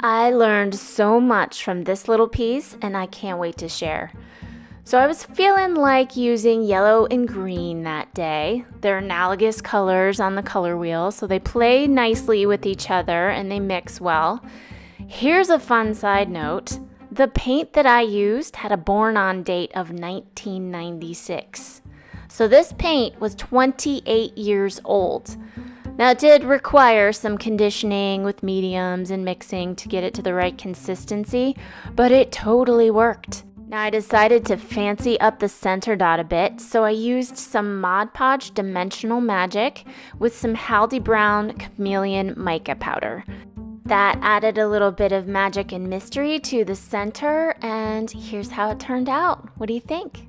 I learned so much from this little piece and I can't wait to share. So I was feeling like using yellow and green that day. They're analogous colors on the color wheel, so they play nicely with each other and they mix well. Here's a fun side note. The paint that I used had a born on date of 1996. So this paint was 28 years old. Now, it did require some conditioning with mediums and mixing to get it to the right consistency, but it totally worked. Now I decided to fancy up the center dot a bit, so I used some Mod Podge Dimensional Magic with some Haldy Brown Chameleon Mica Powder. That added a little bit of magic and mystery to the center, and here's how it turned out. What do you think?